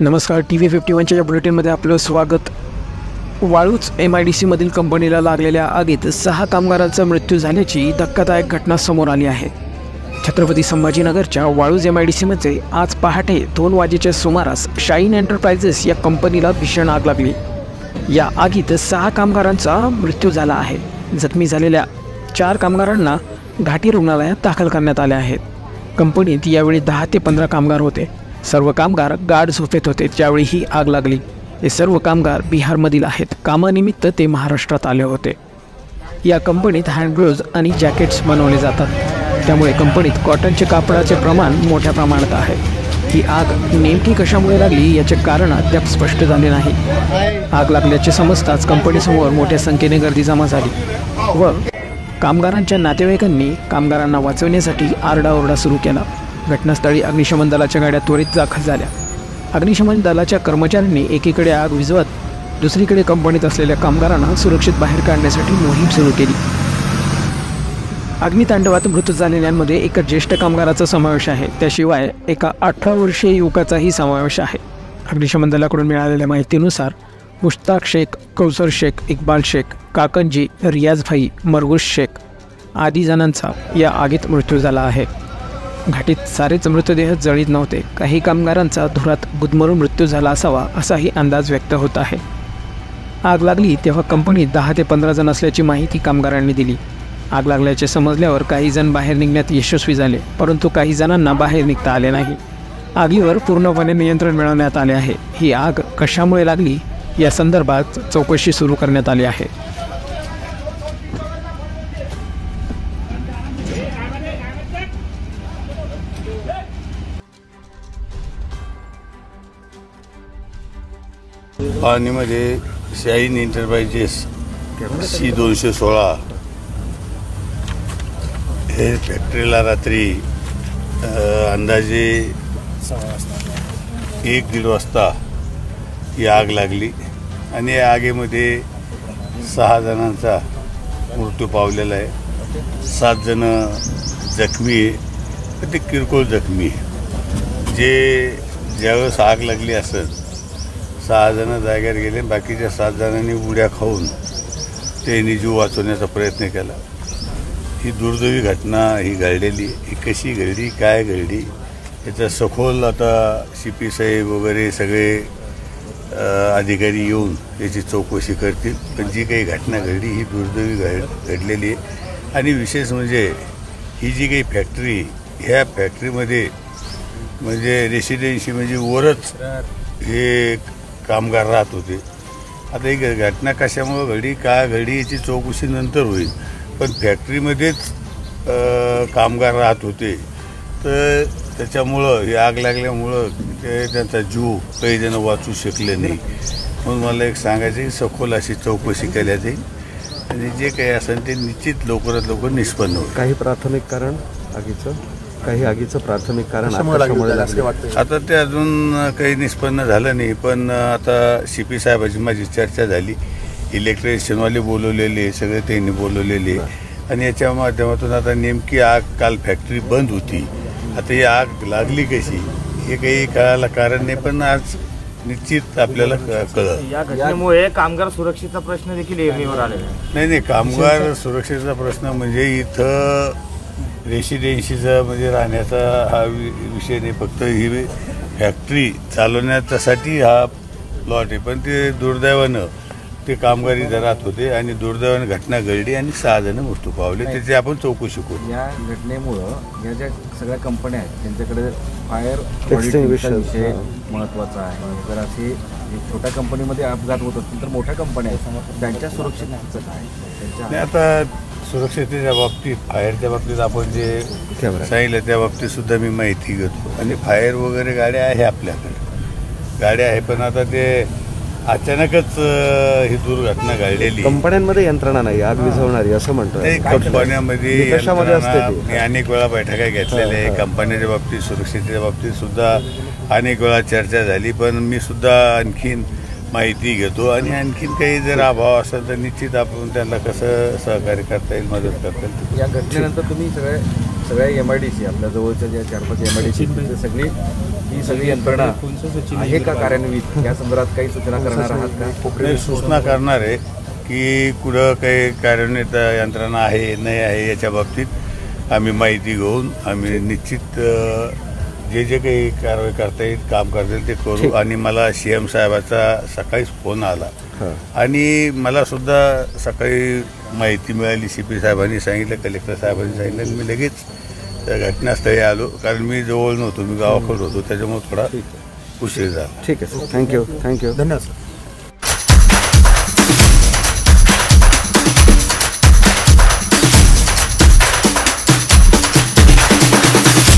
नमस्कार T V fifty वनच्या या बुलेटिनमध्ये आपलं स्वागत. वाळूच एम आय डी सीमधील कंपनीला लागलेल्या आगीत सहा कामगारांचा मृत्यू झाल्याची धक्कादायक घटना समोर आली आहे. छत्रपती संभाजीनगरच्या वाळूज एम आय डी सीमध्ये आज पहाटे दोन वाजेच्या सुमारास शाईन एंटरप्राइजेस या कंपनीला भीषण आग लागली. या आगीत सहा कामगारांचा मृत्यू झाला आहे. जखमी झालेल्या चार कामगारांना घाटी रुग्णालयात दाखल करण्यात आल्या आहेत कंपनीत यावेळी दहा ते पंधरा कामगार होते. सर्व कामगार गाढ झोपेत होते ज्यावेळी ही आग लागली. हे सर्व कामगार बिहारमधील आहेत. कामानिमित्त ते महाराष्ट्रात आले होते. या कंपनीत हँडग्लोव्ज आणि जॅकेट्स बनवले जातात. त्यामुळे कंपनीत कॉटनचे कापडाचे प्रमाण मोठ्या प्रमाणात आहे. ही आग नेमकी कशामुळे लागली याचे कारण अद्याप स्पष्ट झाले नाही. आग लागल्याचे समजताच कंपनीसमोर मोठ्या संख्येने गर्दी जमा झाली व कामगारांच्या नातेवाईकांनी कामगारांना वाचवण्यासाठी आरडाओरडा सुरू केला. घटनास्थळी अग्निशमन दलाच्या गाड्या त्वरित दाखल झाल्या. अग्निशमन दलाच्या कर्मचाऱ्यांनी एकीकडे आग विझवत दुसरीकडे कंपनीत असलेल्या कामगारांना सुरक्षित बाहेर काढण्यासाठी मोहीम सुरू केली. अग्नितांडवात मृत झालेल्यांमध्ये एका ज्येष्ठ कामगाराचा समावेश आहे. त्याशिवाय एका अठरा वर्षीय युवकाचाही समावेश आहे. अग्निशमन दलाकडून मिळालेल्या माहितीनुसार मुश्ताक शेख कौसर शेख इक्बाल शेख काकनजी रियाज भाई मरगुश शेख आदी जणांचा या आगीत मृत्यू झाला आहे. घाटीत सारेच मृतदेह जळीत नव्हते. काही कामगारांचा धुरात गुदमरून मृत्यू झाला असावा असाही अंदाज व्यक्त होत आहे. आग लागली तेव्हा कंपनीत दहा ते पंधरा जण असल्याची माहिती कामगारांनी दिली. आग लागल्याचे समजल्यावर काही जण बाहेर निघण्यात यशस्वी झाले परंतु काही जणांना बाहेर निघता आले नाही. आगीवर पूर्णपणे नियंत्रण मिळवण्यात आले आहे. ही आग कशामुळे लागली या संदर्भात चौकशी सुरू करण्यात आली आहे. पाणीमध्ये शाईन एंटरप्राइजेस सी दोनशे सोळा हे फॅक्टरीला रात्री अंदाजे एक दीड वाजता ही आग लागली आणि या आगीमध्ये सहा जणांचा मृत्यू पावलेला आहे. सात जण जखमी आहे ते किरकोळ जखमी आहे. जे ज्यावेळेस आग लागली असत सहा जण जाग्यावर गेले बाकीच्या सात जणांनी उड्या खाऊन त्यांनी जीव वाचवण्याचा प्रयत्न केला. ही दुर्दैवी घटना ही घडलेली ही कशी घडली काय घडली याचा सखोल आता सी पी साहेब वगैरे सगळे अधिकारी येऊन याची चौकशी करतील. पण जी काही घटना घडली ही दुर्दैवी घड घडलेली आहे. आणि विशेष म्हणजे ही जी काही फॅक्टरी ह्या फॅक्टरीमध्ये म्हणजे रेसिडेन्सी म्हणजे वरच हे कामगार राहत होते. आता ही घ- घटना कशामुळं घडी का घडी याची चौकशी नंतर होईल. पण फॅक्टरीमध्येच कामगार राहत होते. तर त्याच्यामुळं ही आग लागल्यामुळं ते त्यांचा जीव काही जण वाचू शकले नाही. म्हणून मला एक सांगायचं की सखोल अशी चौकशी केल्या जाईल. आणि जे काही असेल ते निश्चित लवकरात लवकर निष्पन्न होईल. काही प्राथमिक कारण आगीचं? काही आगीचं प्राथमिक कारण लागले आता ते अजून काही निष्पन्न झालं नाही पण आता सी पी साहेबाची माझी चर्चा झाली. इलेक्ट्रिशियनवाले बोलवलेले सगळे त्यांनी बोलवलेले. आणि याच्या माध्यमातून आता नेमकी आग काल फॅक्टरी बंद होती. आता ही आग लागली कशी हे काही कळायला कारण नाही पण आज निश्चित आपल्याला क- कळलं. या घटनेमुळे कामगार सुरक्षेचा प्रश्न देखील ऐरणीवर आलेला आहे. नाही नाही कामगार सुरक्षेचा प्रश्न म्हणजे इथं रेसिडेन्सीचा म्हणजे राहण्याचा हा वि- विषय नाही फक्त ही फॅक्टरी चालवण्यासाठी हा प्लॉट आहे. पण ते दुर्दैवानं ते कामगार राहत होते आणि दुर्दैवानं घटना घडली आणि सहा जण मृत्यू पावले. त्याची आपण चौकशी करू. या घटनेमुळं या ज्या सगळ्या कंपन्या आहेत त्यांच्याकडे फायर विषय हां. महत्त्वाचा आहे. जर अशी एक छोट्या कंपनीमध्ये अपघात होत असतील तर मोठ्या कंपन्या आहेत. त्यांच्या सुरक्षिततेचं काय? त्यांच्या आता सुरक्षतेच्या बाबतीत फायरच्या बाबतीत आपण जे. सांगितलं त्या बाबतीत सुद्धा मी माहिती घेतो. आणि फायर वगैरे गाड्या आहे आपल्याकडे. गाड्या आहे पण आता ते अचानकच ही दुर्घटना घडलेली. कंपन्यांमध्ये यंत्रणा नाही आग विझवणारी असं म्हणतोय. ते कंपन्यामध्ये? मी अनेक वेळा बैठका घेतलेल्या आहे. कंपन्याच्या बाबतीत सुरक्षेच्या बाबतीत सुद्धा अनेक वेळा चर्चा झाली पण मी सुद्धा आणखीन माहिती घेतो आणि आणखीन काही जर अभाव असेल तर निश्चित आपण त्यांना कसं सहकार्य करता येईल मदत करता येईल. या घटनेनंतर तुम्ही सगळे सगळ्या एम आय डी सी आपल्या जवळच्या ज्या चार पाच एम आय डी सी सगळी ही सगळी यंत्रणा आहे का कार्यान्वित? या संदर्भात काही सूचना करणार आहात का? सूचना करणार आहे की कुठं काही कार्यान्वित यंत्रणा आहे नाही आहे याच्या बाबतीत आम्ही माहिती घेऊन आम्ही निश्चित जे जे काही कारवाई करता येईल काम करता येईल ते करू. आणि मला सी एम साहेबाचा सकाळीच फोन आला. हां. आणि मला सुद्धा सकाळी माहिती मिळाली सी पी साहेबांनी सांगितलं कलेक्टर साहेबांनी सांगितलं. आणि मी लगेच त्या घटनास्थळी आलो. कारण मी जवळ नव्हतो मी गावाकडे होतो. त्याच्यामुळे थोडा उशीर झाला. ठीक आहे sir thank you thank you धन्यवाद सर